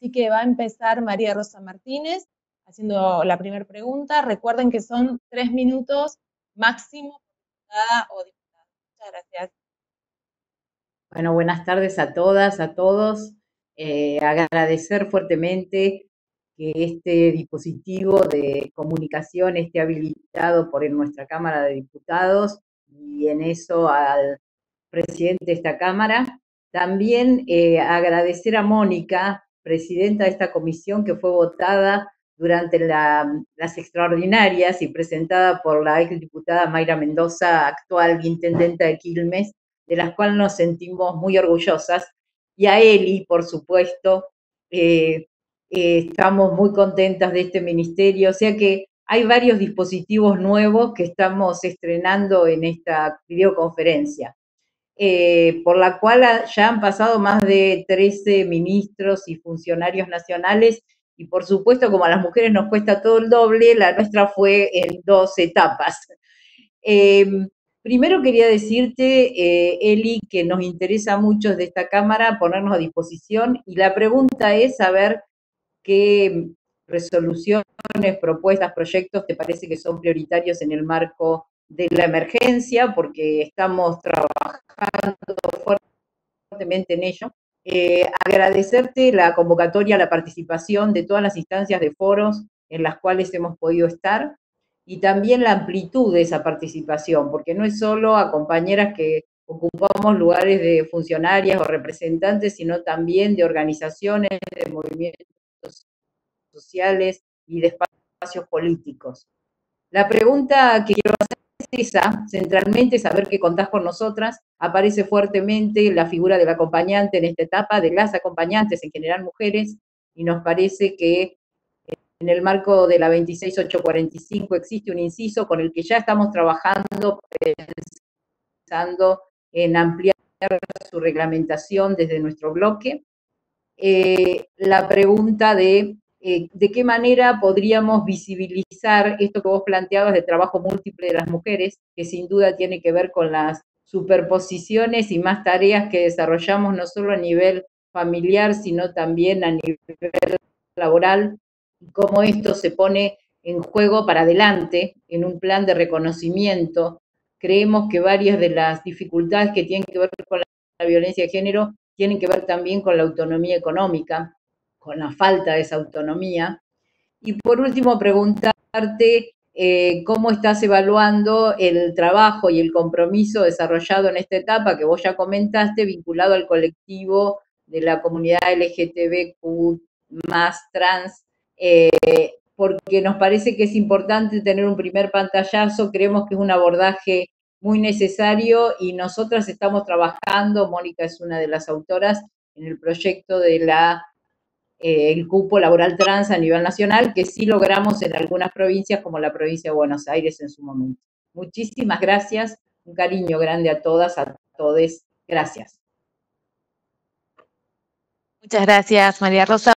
Así que va a empezar María Rosa Martínez haciendo la primera pregunta. Recuerden que son tres minutos máximo por diputada o diputada. Muchas gracias. Bueno, buenas tardes a todas, a todos. Eh, agradecer fuertemente que este dispositivo de comunicación esté habilitado por nuestra Cámara de Diputados y en eso al presidente de esta Cámara. También eh, agradecer a Mónica, presidenta de esta comisión que fue votada durante las extraordinarias y presentada por la exdiputada Mayra Mendoza, actual intendenta de Quilmes, de las cuales nos sentimos muy orgullosas. Y a Eli, por supuesto, eh, eh, estamos muy contentas de este ministerio, o sea que hay varios dispositivos nuevos que estamos estrenando en esta videoconferencia, eh, por la cual ya han pasado más de 13 ministros y funcionarios nacionales y por supuesto como a las mujeres nos cuesta todo el doble, la nuestra fue en dos etapas. Em, primero quería decirte, eh, Eli, que nos interesa mucho de esta Cámara ponernos a disposición y la pregunta es saber qué resoluciones, propuestas, proyectos te parece que son prioritarios en el marco de la emergencia, porque estamos trabajando fuertemente en ello. Eh, agradecerte la convocatoria, la participación de todas las instancias de foros en las cuales hemos podido estar y también la amplitud de esa participación, porque no es solo a compañeras que ocupamos lugares de funcionarias o representantes, sino también de organizaciones, de movimientos sociales y de espacios políticos. La pregunta que quiero hacer centralmente, saber que contás con nosotras. Aparece fuertemente la figura del acompañante en esta etapa, de las acompañantes, en general mujeres, y nos parece que en el marco de la 26845 existe un inciso con el que ya estamos trabajando, pensando en ampliar su reglamentación desde nuestro bloque. Eh, la pregunta de eh, de qué manera podríamos visibilizar esto que vos planteabas de trabajo múltiple de las mujeres, que sin duda tiene que ver con las superposiciones y más tareas que desarrollamos no solo a nivel familiar, sino también a nivel laboral, y cómo esto se pone en juego para adelante en un plan de reconocimiento. Creemos que varias de las dificultades que tienen que ver con la violencia de género tienen que ver también con la autonomía económica, con la falta de esa autonomía. Y por último, preguntarte eh, cómo estás evaluando el trabajo y el compromiso desarrollado en esta etapa que vos ya comentaste, vinculado al colectivo de la comunidad LGTBQ más trans, eh, porque nos parece que es importante tener un primer pantallazo, creemos que es un abordaje muy necesario y nosotras estamos trabajando, Mónica es una de las autoras, en el proyecto de la eh, el cupo laboral trans a nivel nacional, que sí logramos en algunas provincias, como la provincia de Buenos Aires en su momento. Muchísimas gracias, un cariño grande a todas, a todos. Gracias. Muchas gracias, María Rosa.